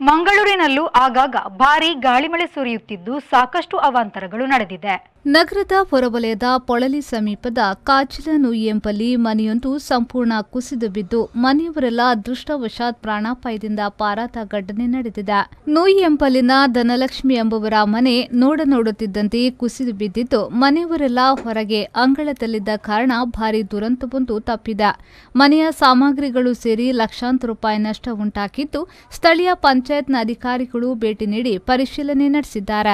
ಮಂಗಳೂರಿನಲ್ಲೂ ಆಗಾಗ ಭಾರೀ ಗಾಳಿಮಳೆ ಸುರಿಯುತ್ತಿದ್ದು ಸಾಕಷ್ಟು ಅವಾಂತರಗಳು ನಡೆದಿದೆ. ನಗರದ ಹೊರವಲಯದ ಪೊಳಲಿ ಸಮೀಪದ ಕಾಚಿಲ ಎಂಬಲ್ಲಿ ಮನೆಯೊಂದು ಸಂಪೂರ್ಣ ಕುಸಿದು ಬಿದ್ದು ಮನೆಯವರೆಲ್ಲ ಅದೃಷ್ಟವಶಾತ್ ಪ್ರಾಣಾಪಾಯದಿಂದ ಪಾರಾತ ಘಟನೆ ನಡೆದಿದೆ. ಎಂಬಲ್ಲಿನ ಧನಲಕ್ಷ್ಮಿ ಎಂಬುವರ ಮನೆ ನೋಡ ನೋಡುತ್ತಿದ್ದಂತೆ ಕುಸಿದು ಬಿದ್ದಿದ್ದು ಮನೆಯವರೆಲ್ಲ ಹೊರಗೆ ಅಂಗಳದಲ್ಲಿದ್ದ ಕಾರಣ ಭಾರಿ ದುರಂತವೊಂದು ತಪ್ಪಿದೆ. ಮನೆಯ ಸಾಮಗ್ರಿಗಳು ಸೇರಿ ಲಕ್ಷಾಂತರ ರೂಪಾಯಿ ನಷ್ಟ ಉಂಟಾಗಿದ್ದು ಸ್ಥಳೀಯ ಪಂಚಾಯತ್ನ ಅಧಿಕಾರಿಗಳು ಭೇಟಿ ನೀಡಿ ಪರಿಶೀಲನೆ ನಡೆಸಿದ್ದಾರೆ.